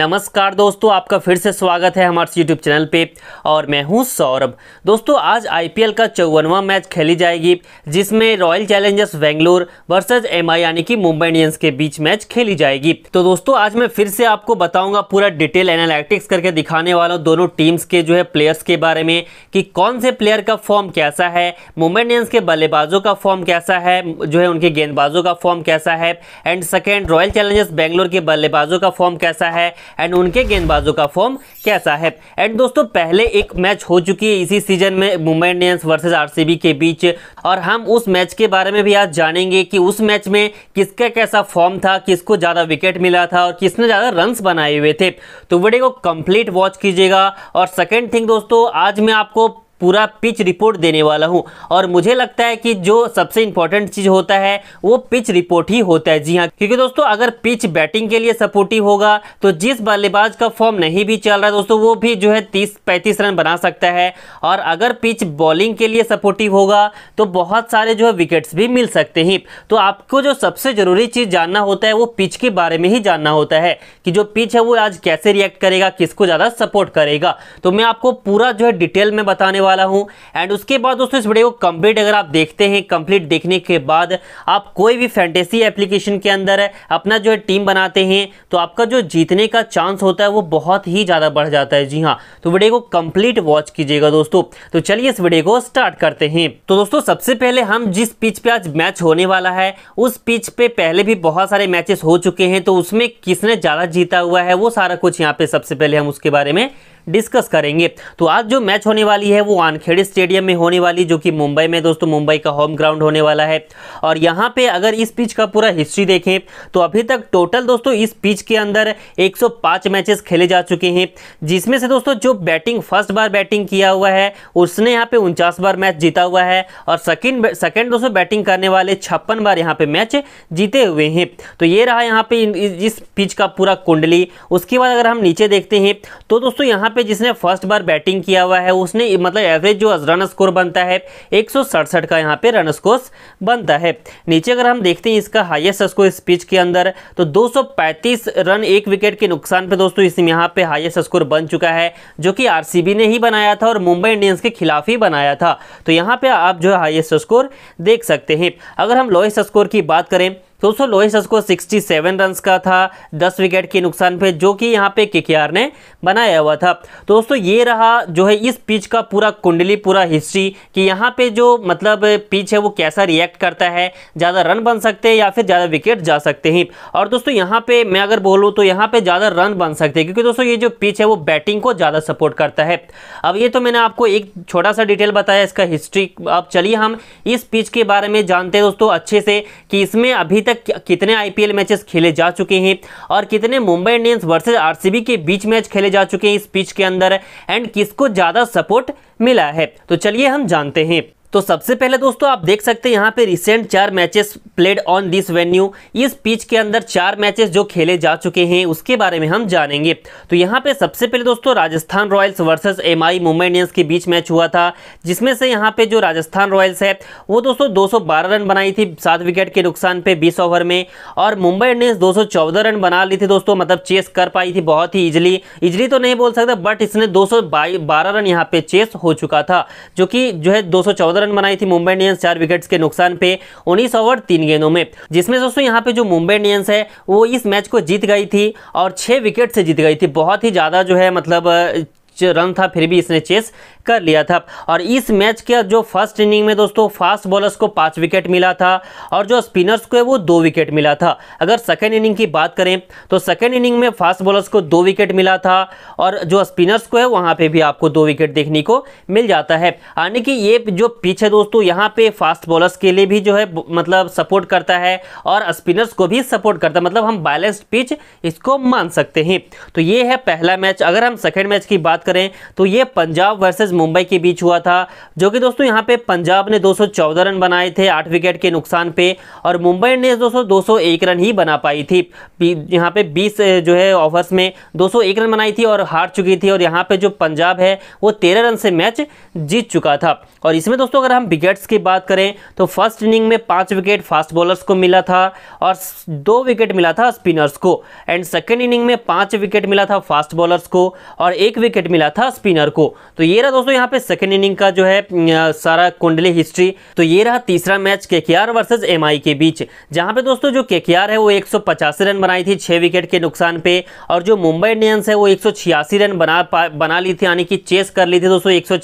नमस्कार दोस्तों, आपका फिर से स्वागत है हमारे यूट्यूब चैनल पे। और मैं हूँ सौरभ। दोस्तों, आज आईपीएल का चौवनवा मैच खेली जाएगी, जिसमें Royal Challengers Bangalore versus MI यानी कि मुंबई इंडियंस के बीच मैच खेली जाएगी। तो दोस्तों, आज मैं फिर से आपको बताऊँगा पूरा डिटेल एनालिटिक्स करके दिखाने वाला हूँ दोनों टीम्स के जो है प्लेयर्स के बारे में, कि कौन से प्लेयर का फॉर्म कैसा है मुंबई इंडियंस के बल्लेबाजों का फॉर्म कैसा है, जो है उनके गेंदबाजों का फॉर्म कैसा है and second Royal Challengers Bangalore के बल्लेबाजों का फॉर्म कैसा है एंड उनके गेंदबाजों का फॉर्म कैसा है? एंड दोस्तों, पहले एक मैच हो चुकी है इसी सीज़न में मुंबई इंडियंस वर्सेज आरसीबी के बीच। और हम उस मैच के बारे में भी आज जानेंगे कि उस मैच में किसका कैसा फॉर्म था, किसको ज़्यादा विकेट मिला था और किसने ज़्यादा रन्स बनाए हुए थे। तो वीडियो को कंप्लीट वॉच कीजिएगा। और सेकेंड थिंग दोस्तों, आज मैं आपको पूरा पिच रिपोर्ट देने वाला हूँ। और मुझे लगता है कि जो सबसे इंपॉर्टेंट चीज़ होता है, वो पिच रिपोर्ट ही होता है। जी हाँ क्योंकि दोस्तों, अगर पिच बैटिंग के लिए सपोर्टिव होगा तो जिस बल्लेबाज का फॉर्म नहीं भी चल रहा दोस्तों, वो भी जो है तीस, पैंतीस रन बना सकता है। और अगर पिच बॉलिंग के लिए सपोर्टिव होगा तो बहुत सारे जो है विकेट्स भी मिल सकते हैं। तो आपको जो सबसे ज़रूरी चीज़ जानना होता है, वो पिच के बारे में ही जानना होता है कि जो पिच है, वो आज कैसे रिएक्ट करेगा, किसको ज़्यादा सपोर्ट करेगा। तो मैं आपको पूरा जो है डिटेल में बताने वाला हूँ। एंड उसके बाद दोस्तों, इस वीडियो को कंप्लीट अगर आप देखते हैं कंप्लीट देखने के बाद आप कोई भी फैंटेसी एप्लीकेशन के अंदर अपना जो है टीम बनाते हैं तो आपका जो जीतने का चांस होता है, वो बहुत ही ज़्यादा बढ़ जाता है। जी हाँ तो वीडियो को कंप्लीट वॉच कीजिएगा दोस्तों। तो चलिए इस वीडियो को स्टार्ट करते हैं। तो दोस्तों, सबसे पहले हम जिस पिच पे आज मैच होने वाला है, उस पिच पे पहले भी बहुत सारे मैचेस हो चुके हैं तो उसमें किसने ज़्यादा जीता हुआ है, वो सारा कुछ यहाँ पे सबसे पहले हम उसके बारे में डिस्कस करेंगे। तो आज जो मैच होने वाली है, वो वानखेड़े स्टेडियम में होने वाली, जो कि मुंबई में दोस्तों, मुंबई का होम ग्राउंड होने वाला है। और यहाँ पे अगर इस पिच का पूरा हिस्ट्री देखें तो अभी तक टोटल दोस्तों, इस पिच के अंदर 105 मैचेस खेले जा चुके हैं, जिसमें से दोस्तों, जो बैटिंग, फ़र्स्ट बार बैटिंग किया हुआ है, उसने यहाँ पे उनचास बार मैच जीता हुआ है। और सेकेंड सेकेंड दोस्तों, बैटिंग करने वाले छप्पन बार यहाँ पे मैच जीते हुए हैं। तो ये रहा यहाँ पे इस पिच का पूरा कुंडली। उसके बाद अगर हम नीचे देखते हैं तो दोस्तों, यहाँ पे जिसने फ़र्स्ट बार बैटिंग किया हुआ है, उसने मतलब एवरेज जो रन स्कोर बनता है, एक सौ सड़सठ का यहाँ पे रन स्कोर बनता है। नीचे अगर हम देखते हैं इसका हाईएस्ट स्कोर इस पिच के अंदर तो 235 रन एक विकेट के नुकसान पे दोस्तों इसमें यहाँ पे हाईएस्ट स्कोर बन चुका है, जो कि आरसीबी ने ही बनाया था और मुंबई इंडियंस के खिलाफ ही बनाया था। तो यहाँ पे आप जो है हाईएस्ट स्कोर देख सकते हैं। अगर हम लोएस्ट स्कोर की बात करें दोस्तों लोहित स्कोर 67 रन्स का था 10 विकेट के नुकसान पे, जो कि यहाँ पे केकेआर ने बनाया हुआ था। तो दोस्तों, ये रहा जो है इस पिच का पूरा कुंडली, पूरा हिस्ट्री कि यहाँ पे जो मतलब पिच है, वो कैसा रिएक्ट करता है, ज़्यादा रन बन सकते हैं या फिर ज़्यादा विकेट जा सकते हैं। और दोस्तों, यहाँ पे मैं अगर बोलूँ तो यहाँ पे ज़्यादा रन बन सकते हैं, क्योंकि दोस्तों, ये जो पिच है, वो बैटिंग को ज़्यादा सपोर्ट करता है। अब ये तो मैंने आपको एक छोटा सा डिटेल बताया, इसका हिस्ट्री अब चलिए हम इस पिच के बारे में जानते हैं दोस्तों, अच्छे से कि इसमें अभी तक कितने आईपीएल मैचेस खेले जा चुके हैं और कितने मुंबई इंडियंस वर्सेज आरसीबी के बीच मैच खेले जा चुके हैं इस पिच के अंदर एंड किसको ज़्यादा सपोर्ट मिला है? तो चलिए हम जानते हैं। तो सबसे पहले दोस्तों, आप देख सकते हैं यहाँ पे रिसेंट चार matches played on this venue इस पिच के अंदर चार मैचेस जो खेले जा चुके हैं, उसके बारे में हम जानेंगे। तो यहाँ पे सबसे पहले दोस्तों, Rajasthan Royals versus MI Mumbai Indians के बीच मैच हुआ था, जिसमें से यहाँ पे जो राजस्थान रॉयल्स है, वो दोस्तों दो सौ बारह रन बनाई थी सात विकेट के नुकसान पे बीस ओवर में, और मुंबई इंडियंस दो सौ चौदह रन बना ली थी दोस्तों मतलब चेस कर पाई थी बहुत ही ईजिली ईजिली तो नहीं बोल सकता बट इसने दो सौ बारह रन यहाँ पे चेस हो चुका था, जो कि जो है दो सौ चौदह रन बनाई थी मुंबई इंडियंस चार विकेट्स के नुकसान पे उन्नीस ओवर तीन गेंदों में। जिसमें दोस्तों यहाँ पे जो मुंबई इंडियंस है, वो इस मैच को जीत गई थी और छह विकेट से जीत गई थी। बहुत ही ज़्यादा जो है मतलब रन था, फिर भी इसने चेस कर लिया था। और इस मैच के जो फ़र्स्ट इनिंग में दोस्तों फास्ट बॉलर्स को पाँच विकेट मिला था और जो स्पिनर्स को है, वो दो विकेट मिला था। अगर सेकेंड इनिंग की बात करें तो सेकेंड इनिंग में फास्ट बॉलर्स को दो विकेट मिला था और जो स्पिनर्स को है, वहाँ पर भी आपको दो विकेट देखने को मिल जाता है। यानी कि ये जो पिच है दोस्तों, यहाँ पर फास्ट बॉलर्स के लिए भी जो है मतलब सपोर्ट करता है और स्पिनर्स को भी सपोर्ट करता है। मतलब हम बैलेंस्ड पिच इसको मान सकते हैं। तो ये है पहला मैच अगर हम सेकेंड मैच की बात करें। तो ये पंजाब वर्सेज मुंबई के बीच हुआ था, जो कि दोस्तों यहाँ पे पंजाब ने 214 रन बनाए थे आठ विकेट के नुकसान पे, और मुंबई ने दोस्तों 201 रन ही बना पाई थी। यहाँ पे 20 जो है ओवर्स में 201 रन बनाई थी और हार चुकी थी, और यहाँ पे जो पंजाब है वो तेरह रन से मैच जीत चुका था। और इसमें दोस्तों अगर हम विकेट्स की बात करें तो फ़र्स्ट इनिंग में पाँच विकेट फास्ट बॉलर्स को मिला था और दो विकेट मिला था स्पिनर्स को, एंड सेकेंड इनिंग में पाँच विकेट मिला था फास्ट बॉलर्स को, और एक विकेट मिला था स्पिनर को। तो ये रहा दोस्तों यहाँ पे सेकेंड इनिंग का जो है सारा कुंडली हिस्ट्री तो ये रहा तीसरा मैच के के वर्सेज एम के बीच। जहाँ पे दोस्तों जो के है वो एक रन बनाई थी छः विकेट के नुकसान पे, और जो मुंबई इंडियंस है वो एक रन बना बना ली थी, यानी कि चेस कर ली थी दोस्तों एक सौ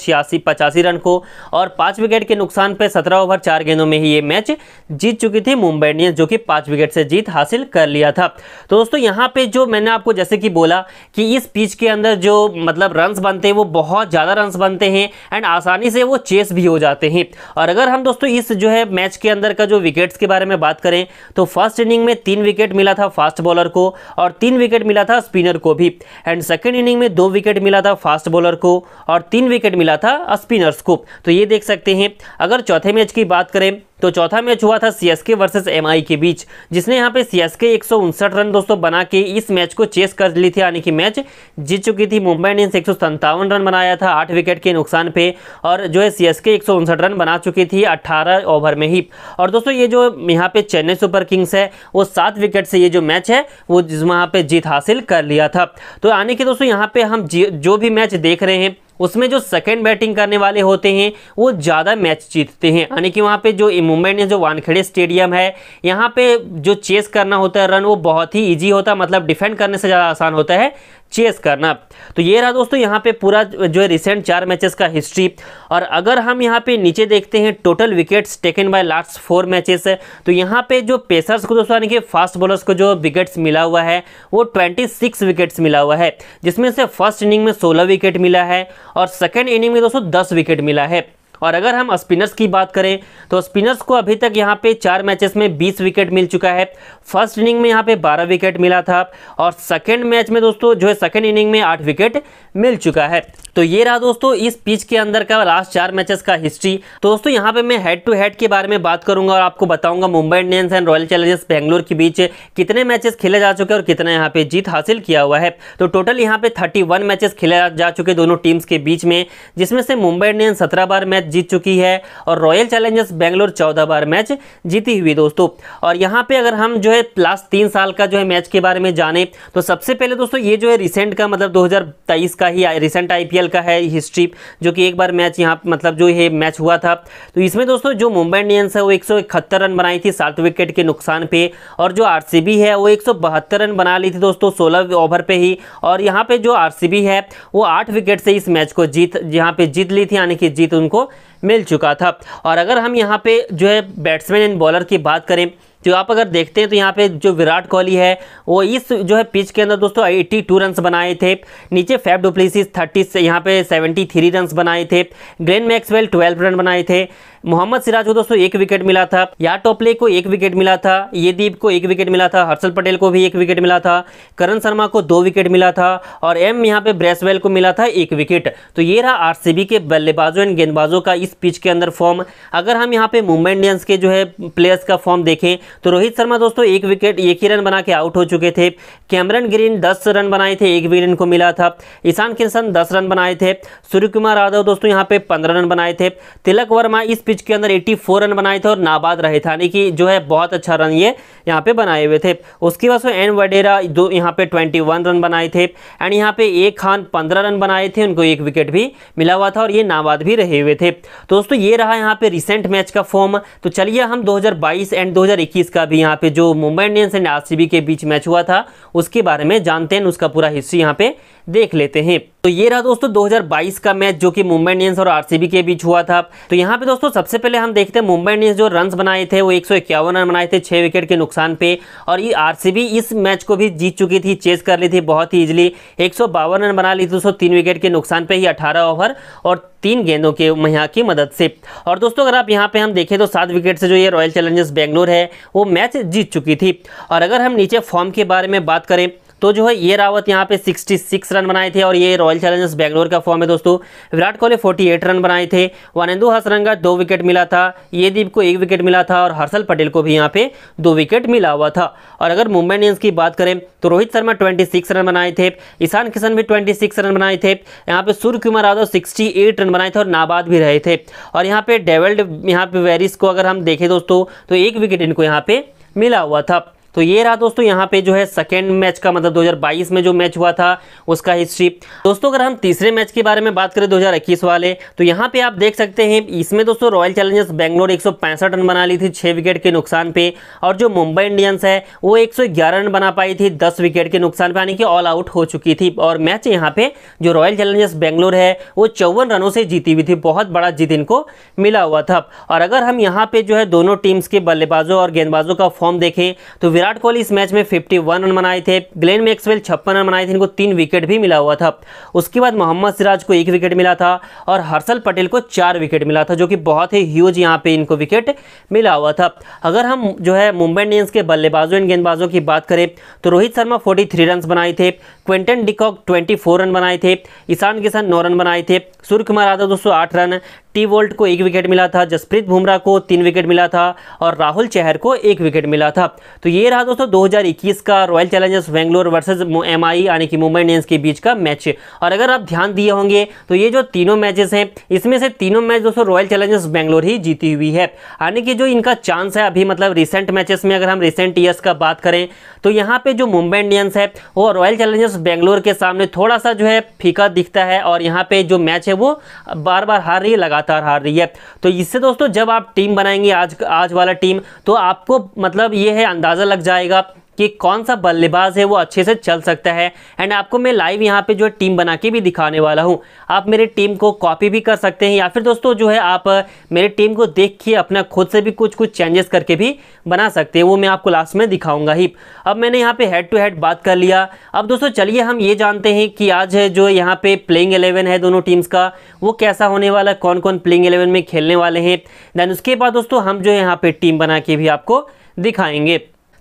रन को। और पाँच विकेट के नुकसान पे सत्रह ओवर चार गेंदों में ही ये मैच जीत चुकी थी मुंबई इंडियंस, जो कि पाँच विकेट से जीत हासिल कर लिया था। तो दोस्तों यहाँ पे जो मैंने आपको जैसे कि बोला कि इस पिच के अंदर जो मतलब रन्स बनते हैं, वो बहुत ज़्यादा रन्स बनते हैं एंड आसानी से वो चेस भी हो जाते हैं। और अगर हम दोस्तों इस जो है मैच के अंदर का जो विकेट्स के बारे में बात करें तो फ़र्स्ट इनिंग में तीन विकेट मिला था फास्ट बॉलर को और तीन विकेट मिला था स्पिनर को भी। एंड सेकेंड इनिंग में दो विकेट मिला था फास्ट बॉलर को और तीन विकेट मिला था स्पिनर्स को। तो ये देख सकते हैं, अगर चौथे मैच की बात करें तो चौथा मैच हुआ था C S CSK versus MI के बीच, जिसने यहाँ पे सीएसके एक रन दोस्तों बना के इस मैच को चेस कर ली थी यानी कि मैच जीत चुकी थी। मुंबई इंडियंस एक रन बनाया था आठ विकेट के नुकसान पे और जो है सीएसके एक रन बना चुकी थी 18 ओवर में ही। और दोस्तों ये जो यहाँ पे चेन्नई सुपर किंग्स है, वो सात विकेट से ये जो मैच है, वो वहाँ पे जीत हासिल कर लिया था। तो यानी कि दोस्तों यहाँ पे हम जो भी मैच देख रहे हैं उसमें जो सेकेंड बैटिंग करने वाले होते हैं, वो ज़्यादा मैच जीतते हैं। यानी कि वहाँ पे जो मुंबई ने जो वानखेड़े स्टेडियम है, यहाँ पे जो चेस करना होता है रन वो बहुत ही ईजी होता है। मतलब डिफेंड करने से ज़्यादा आसान होता है। चेस करना। तो ये रहा दोस्तों, यहाँ पे पूरा जो है रिसेंट चार मैचेस का हिस्ट्री और अगर हम यहाँ पे नीचे देखते हैं total wickets taken by last four matches है। तो यहाँ पे जो पेसर्स को दोस्तों, यानी कि फास्ट बॉलर्स को जो विकेट्स मिला हुआ है, वो 26 विकेट्स मिला हुआ है। जिसमें से फ़र्स्ट इनिंग में 16 विकेट मिला है और सेकेंड इनिंग में दोस्तों, दस विकेट मिला है। और अगर हम स्पिनर्स की बात करें तो स्पिनर्स को अभी तक यहाँ पे चार मैचेस में 20 विकेट मिल चुका है। फ़र्स्ट इनिंग में यहाँ पे 12 विकेट मिला था और सेकेंड मैच में दोस्तों, जो है सेकेंड इनिंग में आठ विकेट मिल चुका है। तो ये रहा दोस्तों, इस पिच के अंदर का लास्ट चार मैचेस का हिस्ट्री। तो दोस्तों, यहाँ पे मैं हेड टू हेड के बारे में बात करूँगा और आपको बताऊँगा Mumbai Indians and Royal Challengers Bangalore के बीच कितने मैचेस खेले जा चुके हैं और कितना यहाँ पे जीत हासिल किया हुआ है। तो टोटल यहाँ पे थर्टी मैचेस खेले जा चुके दोनों टीम्स के बीच में, जिसमें से मुंबई इंडियंस सत्रह बार मैच जीत चुकी है और रॉयल चैलेंजर्स बेंगलोर चौदह बार मैच जीती हुई दोस्तों। और यहाँ पे अगर हम जो है लास्ट तीन साल का जो है मैच के बारे में जाने तो सबसे पहले दोस्तों ये जो है रिसेंट का मतलब दो हज़ार तेईस का ही रिसेंट आईपीएल का है हिस्ट्री जो कि एक बार मैच यहाँ मतलब जो ये मैच हुआ था। तो इसमें दोस्तों जो मुंबई इंडियंस है वो एक सौ इकहत्तर रन बनाई थी सात विकेट के नुकसान पे, और जो आरसीबी है वो एक सौ बहत्तर रन बना ली थी दोस्तों सोलह ओवर पे ही। और यहाँ पे जो आरसीबी है वो आठ विकेट से इस मैच को जीत, यहाँ पे जीत ली थी, यानी कि जीत उनको मिल चुका था। और अगर हम यहाँ पे जो है बैट्समैन एंड बॉलर की बात करें तो आप अगर देखते हैं तो यहाँ पे जो विराट कोहली है, वो इस जो है पिच के अंदर दोस्तों 82 रन्स बनाए थे। नीचे फैफ डुप्लीसिस 30 से यहाँ पे 73 रन्स बनाए थे। ग्लेन मैक्सवेल 12 रन बनाए थे। मोहम्मद सिराज को दोस्तों एक विकेट मिला था या टोपले को एक विकेट मिला था ये दीप को एक विकेट मिला था, हर्षल पटेल को भी एक विकेट मिला था, करण शर्मा को दो विकेट मिला था और एम यहाँ पे ब्रेसवेल को मिला था एक विकेट तो ये रहा आरसीबी के बल्लेबाजों एंड गेंदबाजों का इस पिच के अंदर फॉर्म अगर हम यहाँ पे मुंबई इंडियंस के जो है प्लेयर्स का फॉर्म देखें तो रोहित शर्मा दोस्तों एक विकेट एक ही रन बना के आउट हो चुके थे। कैमरन ग्रीन दस रन बनाए थे, एक विकेट इनको मिला था। ईशान किशन दस रन बनाए थे। सूर्य कुमार यादव दोस्तों यहाँ पे पंद्रह रन बनाए थे। तिलक वर्मा इस पिच के अंदर 84 रन बनाए थे और नाबाद रहे थे। यानी कि जो है बहुत अच्छा रन ये यहाँ पे बनाए हुए थे। उसके बाद एन वडेरा दो यहाँ पे 21 रन बनाए थे। एंड यहाँ पे एक खान 15 रन बनाए थे। उनको एक विकेट भी मिला हुआ था और ये नाबाद भी रहे हुए थे। दोस्तों, ये रहा यहाँ पे रिसेंट मैच का फॉर्म तो चलिए हम 2022 एंड 2021 का भी यहाँ पे जो मुंबई इंडियंस एंड आरसीबी के बीच मैच हुआ था, उसके बारे में जानते हैं। उसका पूरा हिस्ट्री यहाँ पे देख लेते हैं। तो ये रहा दोस्तों 2022 का मैच जो कि मुंबई इंडियंस और आरसीबी के बीच हुआ था। तो यहाँ पे दोस्तों सबसे पहले हम देखते हैं मुंबई इंडियंस जो रन बनाए थे, वो एक सौ इक्यावन रन बनाए थे छह विकेट के नुकसान पे। और ये आरसीबी इस मैच को भी जीत चुकी थी, चेस कर ली थी बहुत ही इजिली एक रन बना ली थी दोस्तों तीन विकेट के नुकसान पे ही अठारह ओवर और तीन गेंदों के यहाँ की मदद से। और दोस्तों अगर आप यहाँ पे हम देखें तो सात विकेट से जो ये रॉयल चैलेंजर्स बेंगलोर है, वो मैच जीत चुकी थी। और अगर हम नीचे फॉर्म के बारे में बात करें तो जो है, ये रावत यहाँ पे 66 रन बनाए थे और ये रॉयल चैलेंजर्स बैंगलोर का फॉर्म है दोस्तों। विराट कोहली 48 रन बनाए थे। वानेंदु हसरंगा दो विकेट मिला था। ये दीप को एक विकेट मिला था और हर्षल पटेल को भी यहाँ पे दो विकेट मिला हुआ था। और अगर मुंबई इंडियंस की बात करें तो रोहित शर्मा ट्वेंटी रन बनाए थे। ईशान किशन भी ट्वेंटी रन बनाए थे। यहाँ पे सूर्य कुमार यादव सिक्सटी रन बनाए थे और नाबाद भी रहे थे। और यहाँ पे डेवल्ड यहाँ पे वेरिस को अगर हम देखें दोस्तों तो एक विकेट इनको यहाँ पे मिला हुआ था। तो ये रहा दोस्तों, यहाँ पे जो है सेकेंड मैच का मतलब 2022 में जो मैच हुआ था, उसका हिस्ट्री दोस्तों, अगर हम तीसरे मैच के बारे में बात करें 2021 वाले तो यहाँ पे आप देख सकते हैं, इसमें दोस्तों रॉयल चैलेंजर्स बेंगलोर एक रन बना ली थी छः विकेट के नुकसान पे, और जो मुंबई इंडियंस है, वो एक सौ ग्यारह रन बना पाई थी दस विकेट के नुकसान पे, यानी कि ऑल आउट हो चुकी थी। और मैच यहाँ पे जो रॉयल चैलेंजर्स बेंगलोर है, वो चौवन रनों से जीती हुई थी, बहुत बड़ा जीत इनको मिला हुआ था। और अगर हम यहाँ पे जो है दोनों टीम्स के बल्लेबाजों और गेंदबाजों का फॉर्म देखें तो विराट विराट कोहली इस मैच में 51 रन बनाए थे। ग्लेन मैक्सवेल छप्पन रन बनाए थे। इनको तीन विकेट भी मिला हुआ था। उसके बाद मोहम्मद सिराज को एक विकेट मिला था और हर्षल पटेल को चार विकेट मिला था, जो कि बहुत ही ह्यूज यहाँ पे इनको विकेट मिला हुआ था। अगर हम जो है मुंबई इंडियंस के बल्लेबाजों एंड गेंदबाजों की बात करें तो रोहित शर्मा फोर्टी रन बनाए थे। क्विंटन डिकॉक ट्वेंटी रन बनाए थे, ईशान किशन नौ रन बनाए थे। सूर्य कुमार यादव दोस्तों, आठ रन। टी वोल्ट को एक विकेट मिला था, जसप्रीत बुमराह को तीन विकेट मिला था और राहुल चहर को एक विकेट मिला था। तो ये रहा दोस्तों 2021 का Royal Challengers Bangalore versus MI यानी कि मुंबई इंडियंस के बीच का मैच और अगर आप ध्यान दिए होंगे तो ये जो तीनों मैचेस हैं, इसमें से तीनों मैच दोस्तों रॉयल चैलेंजर्स बेंगलोर ही जीती हुई है। यानी कि जो इनका चांस है, अभी मतलब रिसेंट मैचेस में अगर हम रिसेंट ईयर्स का बात करें तो यहाँ पे जो मुंबई इंडियंस है, वो रॉयल चैलेंजर्स बेंगलोर के सामने थोड़ा सा जो है फीका दिखता है और यहाँ पे जो मैच है वो बार बार हार रही है, लगातार हार रही है। तो इससे दोस्तों, जब आप टीम बनाएँगे आज आज वाला टीम तो आपको मतलब ये है, अंदाज़ा लग जाएगा कि कौन सा बल्लेबाज है वो अच्छे से चल सकता है। एंड आपको मैं लाइव यहाँ पे जो टीम बना के भी दिखाने वाला हूँ। आप मेरे टीम को कॉपी भी कर सकते हैं या फिर दोस्तों जो है आप मेरे टीम को देख के अपना खुद से भी कुछ कुछ चेंजेस करके भी बना सकते हैं। वो मैं आपको लास्ट में दिखाऊँगा ही। अब मैंने यहाँ पे हेड टू हेड बात कर लिया। अब दोस्तों चलिए हम ये जानते हैं कि आज जो यहाँ पे प्लेइंग एलेवन है दोनों टीम्स का। वो कैसा होने वाला है कौन कौन प्लेइंग एलेवन में खेलने वाले हैं। देन उसके बाद दोस्तों हम जो यहाँ पे टीम बना के भी आपको दिखाएँगे।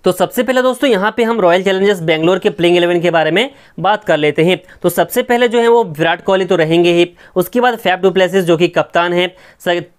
तो सबसे पहले दोस्तों, यहाँ पे हम रॉयल चैलेंजर्स बेंगलोर के प्लेइंग इलेवन के बारे में बात कर लेते हैं। तो सबसे पहले जो है वो विराट कोहली तो रहेंगे ही। उसके बाद फैफ डुप्लेसिस जो कि कप्तान है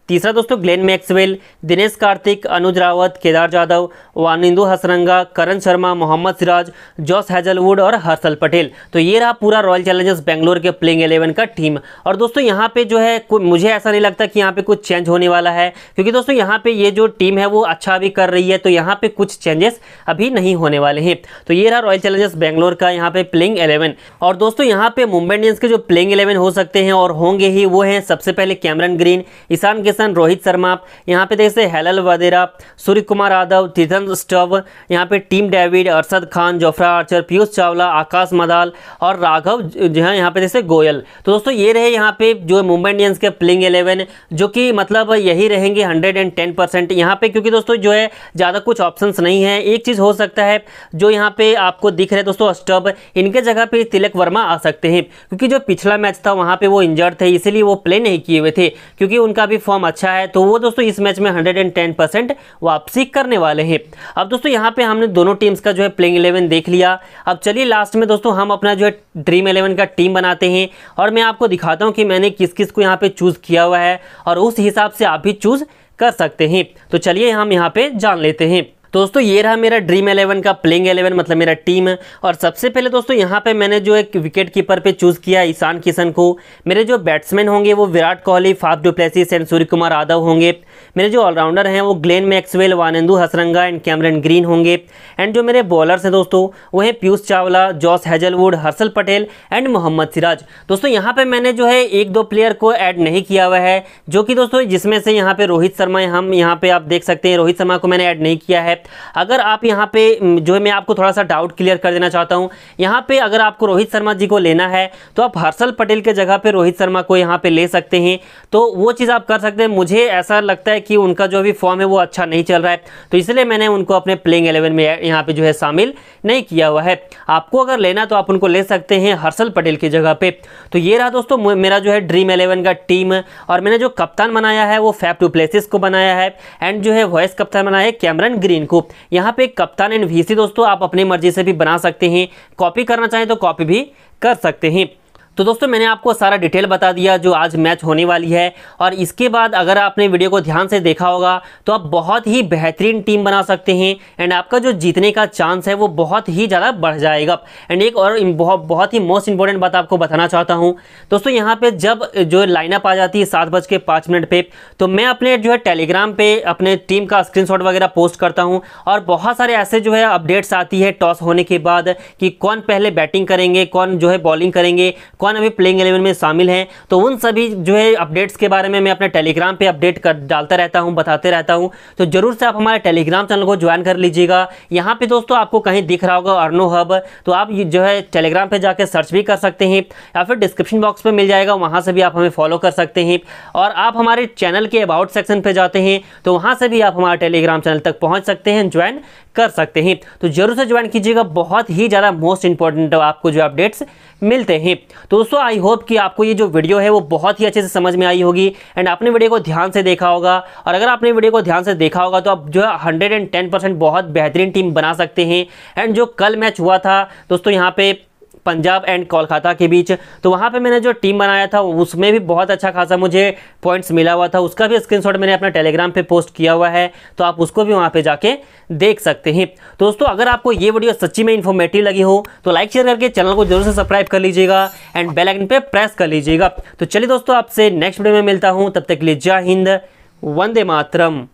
तीसरा दोस्तों, Glenn Maxwell, Dinesh Karthik, Anuj Rawat, Kedar Jadhav, Wanindu Hasaranga, Karn Sharma, Mohammed Siraj, Josh Hazlewood और हर्षल पटेल। तो ये रहा पूरा रॉयल चैलेंजर्स बेंगलोर के प्लेइंग एलेवन का टीम और दोस्तों, यहाँ पे जो है मुझे ऐसा नहीं लगता कि यहाँ पे कुछ चेंज होने वाला है, क्योंकि दोस्तों, यहाँ पे ये जो टीम है, वो अच्छा भी कर रही है तो यहाँ पे कुछ चेंजेस अभी नहीं होने वाले हैं। तो ये रहा रॉयल चैलेंजर्स बेंगलोर का यहाँ पे प्लेइंग एलेवन और दोस्तों, यहाँ पे मुंबई इंडियंस के जो प्लेइंग एलेवन हो सकते हैं और होंगे ही, वो हैं सबसे पहले कैमरन ग्रीन ईशान के किशन रोहित शर्मा यहाँ पे देख सकते हेलल वदेरा सूर्य कुमार यादव तीर्थन स्टव यहाँ पे team David Arshad Khan Jofra Archer Piyush Chawla आकाश मदाल और राघव जो है यहाँ पे जैसे गोयल तो दोस्तों, ये रहे यहाँ पे जो मुंबई इंडियंस के प्लेइंग इलेवन जो कि मतलब यही रहेंगे हंड्रेड एंड टेन परसेंट यहाँ पे, क्योंकि दोस्तों जो है ज़्यादा कुछ ऑप्शन नहीं है। एक चीज़ हो सकता है, जो यहाँ पे आपको दिख रहे दोस्तों स्टब इनके जगह पे तिलक वर्मा आ सकते हैं, क्योंकि जो पिछला मैच था, वहाँ पे वो इंजर्ड थे, इसीलिए वो प्ले नहीं किए हुए थे, क्योंकि उनका भी फॉर्म अच्छा है तो वो दोस्तों इस मैच में 110 परसेंट वापसी करने वाले हैं। अब दोस्तों यहाँ पे हमने दोनों टीम्स का जो है प्लेइंग इलेवन देख लिया। अब चलिए लास्ट में दोस्तों हम अपना जो है ड्रीम इलेवन का टीम बनाते हैं और मैं आपको दिखाता हूँ कि मैंने किस किस को यहाँ पे चूज़ किया हुआ है और उस हिसाब से आप भी चूज़ कर सकते हैं। तो चलिए हम यहाँ पे जान लेते हैं। दोस्तों, ये रहा मेरा ड्रीम एलेवन का प्लेइंग एलेवन मतलब मेरा टीम और सबसे पहले दोस्तों, यहाँ पे मैंने जो एक विकेट कीपर पे चूज़ किया, ईशान किशन को। मेरे जो बैट्समैन होंगे, वो Virat Kohli, Faf du Plessis and Suryakumar Yadav होंगे। मेरे जो ऑलराउंडर हैं, वो Glenn Maxwell Wanindu Hasaranga and Cameron Green होंगे। एंड जो मेरे बॉलर्स हैं दोस्तों, वो हैं Piyush Chawla, Josh Hazlewood, Harshal Patel and Mohammed Siraj. दोस्तों, यहाँ पर मैंने जो है एक दो प्लेयर को ऐड नहीं किया हुआ है, जो कि दोस्तों, जिसमें से यहाँ पर रोहित शर्मा हम यहाँ पर आप देख सकते हैं, रोहित शर्मा को मैंने ऐड नहीं किया है। अगर आप यहाँ पे जो है मैं आपको थोड़ा सा डाउट क्लियर कर देना चाहता हूँ। यहाँ पे अगर आपको रोहित शर्मा जी को लेना है तो आप हर्षल पटेल के जगह पे रोहित शर्मा को यहाँ पे ले सकते हैं। तो वो चीज़ आप कर सकते हैं। मुझे ऐसा लगता है कि उनका जो भी फॉर्म है, वो अच्छा नहीं चल रहा है। तो इसलिए मैंने उनको अपने प्लेइंग एलेवन में यहाँ पर जो है शामिल नहीं किया हुआ है। आपको अगर लेना तो आप उनको ले सकते हैं हर्षल पटेल की जगह पे। तो ये रहा दोस्तों मेरा जो है ड्रीम एलेवन का टीम और मैंने जो कप्तान बनाया है, वो फैप टू प्लेसिस को बनाया है। एंड जो है वॉइस कप्तान बनाया है कैमरन ग्रीन को। यहाँ पे कप्तान एंड वीसी दोस्तों, आप अपनी मर्ज़ी से भी बना सकते हैं। कॉपी करना चाहें तो कॉपी भी कर सकते हैं। तो दोस्तों, मैंने आपको सारा डिटेल बता दिया जो आज मैच होने वाली है। और इसके बाद अगर आपने वीडियो को ध्यान से देखा होगा तो आप बहुत ही बेहतरीन टीम बना सकते हैं एंड आपका जो जीतने का चांस है, वो बहुत ही ज़्यादा बढ़ जाएगा। एंड एक और बहुत बहुत ही मोस्ट इंपॉर्टेंट बात आपको बताना चाहता हूँ। दोस्तों, यहाँ पर जब जो लाइनअप आ जाती है सात बज के पाँच मिनट पर तो मैं अपने जो है टेलीग्राम पर अपने टीम का स्क्रीन वगैरह पोस्ट करता हूँ। और बहुत सारे ऐसे जो है अपडेट्स आती है टॉस होने के बाद कि कौन पहले बैटिंग करेंगे, कौन जो है बॉलिंग करेंगे कौन अभी प्लेइंग एलेवन में शामिल हैं। तो उन सभी जो है अपडेट्स के बारे में मैं अपने टेलीग्राम पे अपडेट कर डालता रहता हूँ, बताते रहता हूँ। तो ज़रूर से आप हमारे टेलीग्राम चैनल को ज्वाइन कर लीजिएगा। यहाँ पे दोस्तों आपको कहीं दिख रहा होगा अर्नो हब तो आप जो है टेलीग्राम पर जाकर सर्च भी कर सकते हैं, या फिर डिस्क्रिप्शन बॉक्स पर मिल जाएगा, वहाँ से भी आप हमें फॉलो कर सकते हैं। और आप हमारे चैनल के अबाउट सेक्शन पर जाते हैं तो वहाँ से भी आप हमारे टेलीग्राम चैनल तक पहुँच सकते हैं ज्वाइन कर सकते हैं। तो ज़रूर से ज्वाइन कीजिएगा, बहुत ही ज़्यादा मोस्ट इंपॉर्टेंट आपको जो अपडेट्स मिलते हैं। तो दोस्तों आई होप कि आपको ये जो वीडियो है, वो बहुत ही अच्छे से समझ में आई होगी एंड आपने वीडियो को ध्यान से देखा होगा। और अगर आपने वीडियो को ध्यान से देखा होगा तो आप जो है हंड्रेड बहुत बेहतरीन टीम बना सकते हैं। एंड जो कल मैच हुआ था, दोस्तों, यहाँ पे पंजाब एंड कोलकाता के बीच। तो वहाँ पे मैंने जो टीम बनाया था, उसमें भी बहुत अच्छा खासा मुझे पॉइंट्स मिला हुआ था। उसका भी स्क्रीनशॉट मैंने अपना टेलीग्राम पे पोस्ट किया हुआ है तो आप उसको भी वहाँ पे जाके देख सकते हैं। तो दोस्तों, अगर आपको ये वीडियो सच्ची में इन्फॉर्मेटिव लगी हो तो लाइक शेयर करके चैनल को ज़रूर से सब्सक्राइब कर लीजिएगा एंड बेल आइकन पे प्रेस कर लीजिएगा। तो चलिए दोस्तों, आपसे नेक्स्ट वीडियो में मिलता हूँ। तब तक के लिए जय हिंद, वंदे मातरम।